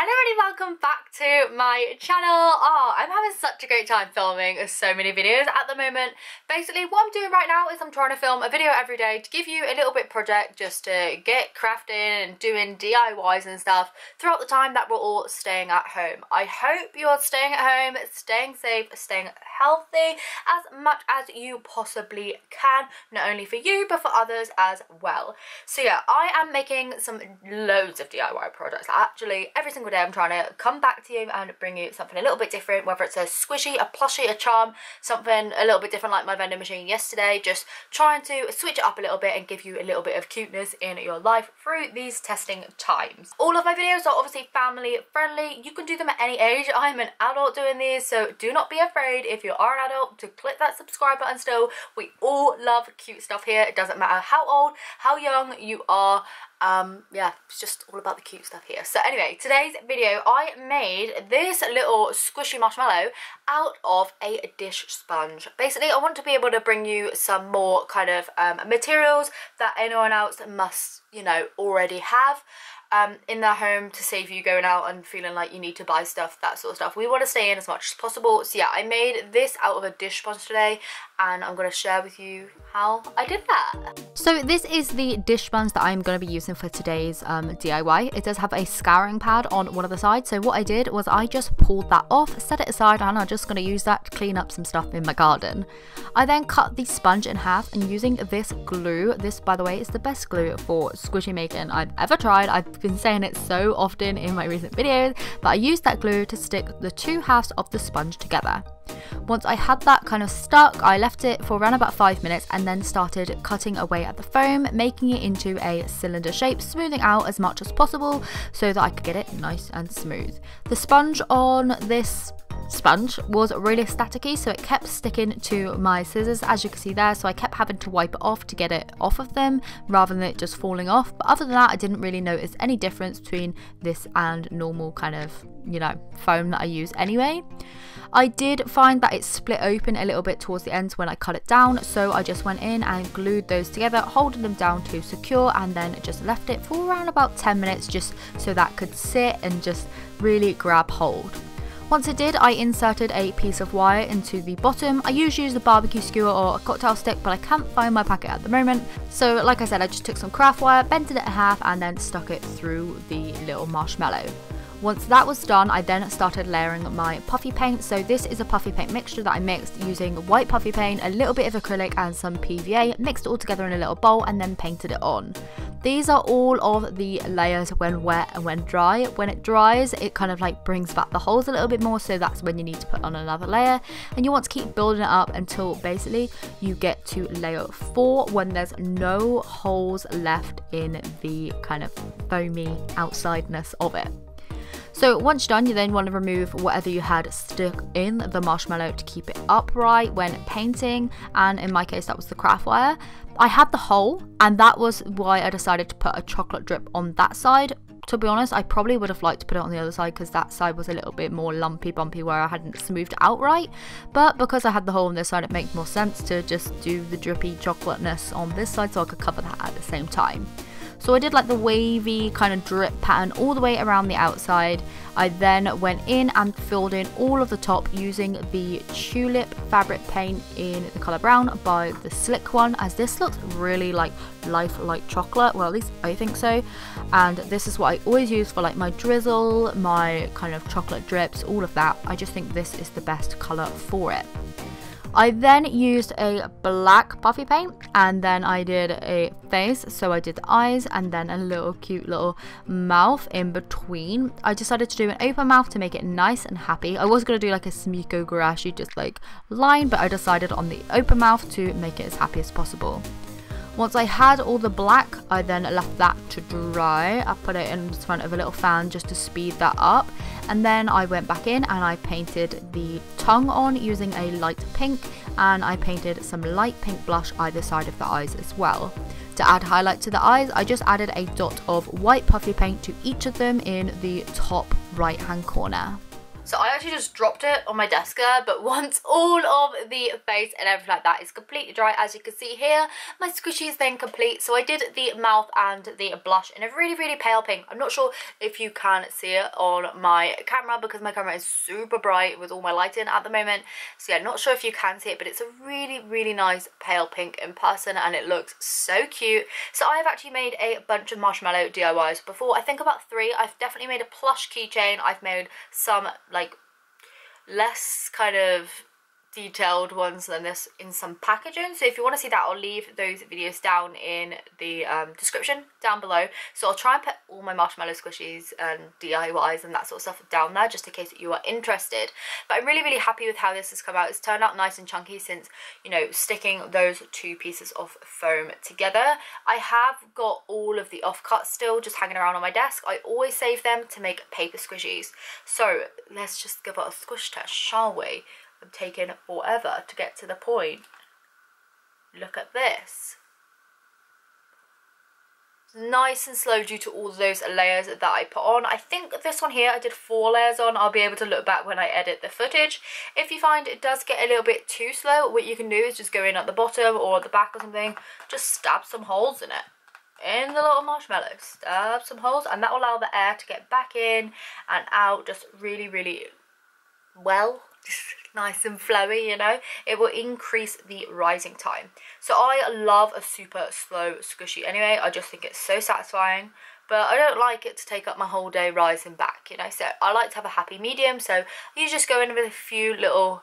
Hello everybody, welcome back to my channel. Oh, I'm having such a great time filming so many videos at the moment. Basically, what I'm doing right now is I'm trying to film a video every day to give you a little bit project just to get crafting and doing DIYs and stuff throughout the time that we're all staying at home. I hope you're staying at home, staying safe, staying healthy as much as you possibly can, not only for you but for others as well. So yeah, I am making some loads of DIY projects. Actually, every single day I'm trying to come back to you and bring you something a little bit different, whether it's a squishy, a plushie, a charm, something a little bit different like my vending machine yesterday, just trying to switch it up a little bit and give you a little bit of cuteness in your life through these testing times. All of my videos are obviously family friendly. You can do them at any age. I'm an adult doing these, so do not be afraid if you are an adult to click that subscribe button still. We all love cute stuff here. It doesn't matter how old, how young you are um yeah it's just all about the cute stuff here. So anyway today's video i made this little squishy marshmallow out of a dish sponge. Basically i want to be able to bring you some more kind of um, materials that anyone else must you know already have um, in their home to save you going out and feeling like you need to buy stuff, that sort of stuff. We want to stay in as much as possible. So yeah, I made this out of a dish sponge today and I'm going to share with you how I did that. So this is the dish sponge that I'm going to be using for today's um, DIY. It does have a scouring pad on one of the sides. So what I did was I just pulled that off, set it aside and I'm just going to use that to clean up some stuff in my garden. I then cut the sponge in half and using this glue, this by the way is the best glue for squishy making I've ever tried. I've I've been saying it so often in my recent videos, but I used that glue to stick the two halves of the sponge together. Once I had that kind of stuck, I left it for around about five minutes and then started cutting away at the foam, making it into a cylinder shape, smoothing out as much as possible so that I could get it nice and smooth. The sponge on this sponge was really staticky so it kept sticking to my scissors as you can see there. So I kept having to wipe it off to get it off of them rather than it just falling off. But other than that I didn't really notice any difference between this and normal kind of you know foam that I use anyway. I did find that it split open a little bit towards the ends when I cut it down so I just went in and glued those together holding them down to secure and then just left it for around about 10 minutes just so that could sit and just really grab hold. Once it did, I inserted a piece of wire into the bottom. I usually use a barbecue skewer or a cocktail stick, but I can't find my packet at the moment. So like I said, I just took some craft wire, bent it in half, and then stuck it through the little marshmallow. Once that was done, I then started layering my puffy paint. So this is a puffy paint mixture that I mixed using white puffy paint, a little bit of acrylic and some PVA, mixed it all together in a little bowl and then painted it on. These are all of the layers when wet and when dry. When it dries, it kind of like brings back the holes a little bit more, so that's when you need to put on another layer. And you want to keep building it up until basically you get to layer four when there's no holes left in the kind of foamy outsideness of it. So once done, you then want to remove whatever you had stuck in the marshmallow to keep it upright when painting. And in my case, that was the craft wire. I had the hole and that was why I decided to put a chocolate drip on that side. To be honest, I probably would have liked to put it on the other side because that side was a little bit more lumpy bumpy where I hadn't smoothed out right. But because I had the hole on this side, it makes more sense to just do the drippy chocolateness on this side so I could cover that at the same time. So I did like the wavy kind of drip pattern all the way around the outside. I then went in and filled in all of the top using the tulip fabric paint in the colour brown by the slick one as this looks really like life-like chocolate. Well at least I think so. And this is what I always use for like my drizzle my kind of chocolate drips all of that. I just think this is the best colour for it I then used a black puffy paint and then I did a face so I did the eyes and then a little cute little mouth in between. I decided to do an open mouth to make it nice and happy. I was going to do like a Sumikko Gurashi just like line but I decided on the open mouth to make it as happy as possible. Once I had all the black, I then left that to dry. I put it in front of a little fan just to speed that up. And then I went back in and I painted the tongue on using a light pink and I painted some light pink blush either side of the eyes as well. To add highlight to the eyes, I just added a dot of white puffy paint to each of them in the top right hand corner. So I actually just dropped it on my desk there, but once all of the face and everything like that is completely dry, as you can see here, my squishy is then complete. So I did the mouth and the blush in a really, really pale pink. I'm not sure if you can see it on my camera because my camera is super bright with all my lighting at the moment. So yeah, not sure if you can see it, but it's a really, really nice pale pink in person and it looks so cute. So I have actually made a bunch of marshmallow DIYs before. I think about three. I've definitely made a plush keychain. I've made some like less kind of detailed ones than this in some packaging. So if you want to see that I'll leave those videos down in the um, description down below. So I'll try and put all my marshmallow squishies and DIYs and that sort of stuff down there just in case you are interested. But I'm really really happy with how this has come out. It's turned out nice and chunky since you know sticking those two pieces of foam together. I have got all of the offcuts still just hanging around on my desk. I always save them to make paper squishies. So let's just give it a squish test shall we taken forever to get to the point. Look at this. Nice and slow due to all those layers that I put on. I think this one here I did four layers on. I'll be able to look back when I edit the footage. If you find it does get a little bit too slow, what you can do is just go in at the bottom or at the back or something. Just stab some holes in it in the little marshmallow stab some holes and that will allow the air to get back in and out just really really well nice and flowy, you know. It will increase the rising time. So I love a super slow squishy anyway. I just think it's so satisfying. But I don't like it to take up my whole day rising back, you know. So I like to have a happy medium. So you just go in with a few little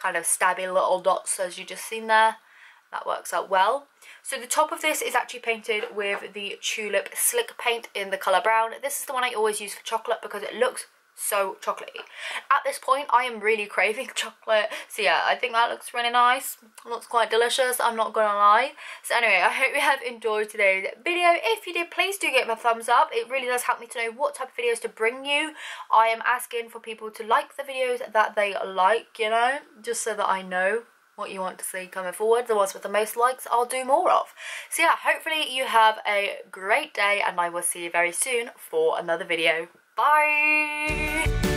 kind of stabby little dots as you just seen there. That works out well. So the top of this is actually painted with the Tulip Slick Paint in the colour brown. This is the one I always use for chocolate because it looks so chocolatey. At this point, I am really craving chocolate. So yeah, I think that looks really nice. looks quite delicious, I'm not gonna lie. So anyway, I hope you have enjoyed today's video. If you did, please do give me a thumbs up. It really does help me to know what type of videos to bring you. I am asking for people to like the videos that they like, you know, just so that I know what you want to see coming forward. The ones with the most likes, I'll do more of. So yeah, hopefully you have a great day and I will see you very soon for another video. Bye!